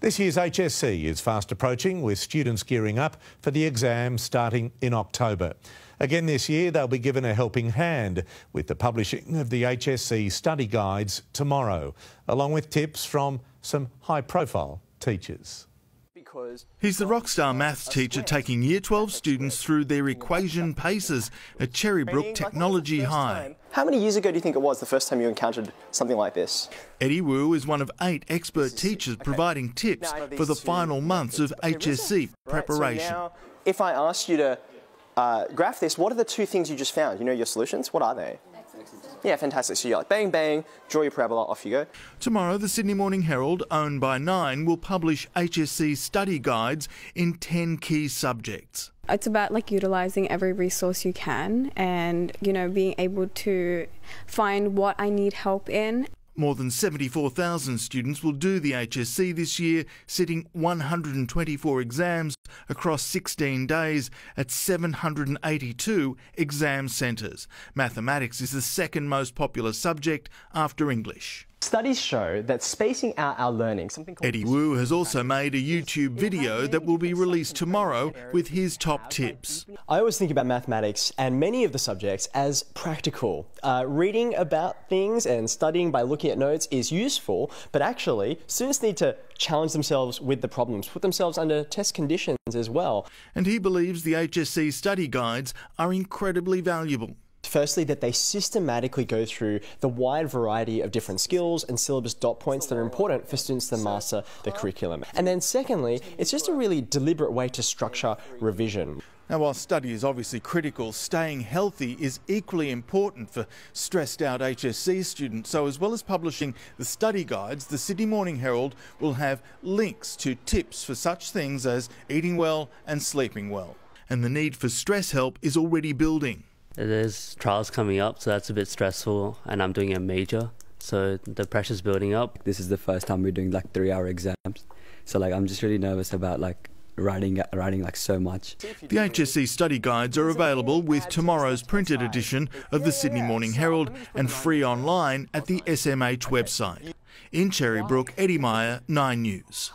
This year's HSC is fast approaching with students gearing up for the exam starting in October. Again this year they'll be given a helping hand with the publishing of the HSC study guides tomorrow, along with tips from some high profile teachers. He's the rockstar maths teacher taking Year 12 students through their equation paces at Cherrybrook Technology High. How many years ago do you think it was the first time you encountered something like this? Eddie Woo is one of eight expert teachers providing tips for the final months of HSC preparation. Right, so now, if I asked you to uh, graph this, what are the two things you just found? You know your solutions? What are they? Yeah, fantastic. So you're like, bang, bang, draw your parabola, off you go. Tomorrow, the Sydney Morning Herald, owned by Nine, will publish HSC study guides in 10 key subjects. It's about like utilizing every resource you can and, you know, being able to find what I need help in more than 74,000 students will do the HSC this year, sitting 124 exams across 16 days at 782 exam centres. Mathematics is the second most popular subject after English. Studies show that spacing out our learning, something called Eddie Woo has also made a YouTube video that will be released tomorrow with his top tips. I always think about mathematics and many of the subjects as practical. Uh, reading about things and studying by looking at notes is useful, but actually, students need to challenge themselves with the problems, put themselves under test conditions as well. And he believes the HSC study guides are incredibly valuable. Firstly, that they systematically go through the wide variety of different skills and syllabus dot points that are important for students to master the curriculum. And then secondly, it's just a really deliberate way to structure revision. Now, while study is obviously critical, staying healthy is equally important for stressed out HSC students. So, as well as publishing the study guides, the Sydney Morning Herald will have links to tips for such things as eating well and sleeping well. And the need for stress help is already building. There's trials coming up, so that's a bit stressful, and I'm doing a major, so the pressure's building up. This is the first time we're doing like three-hour exams, so like I'm just really nervous about like writing writing like so much. The HSC study guides are available with tomorrow's printed edition of the Sydney Morning Herald and free online at the SMH website. In Cherrybrook, Eddie Meyer, 9 News.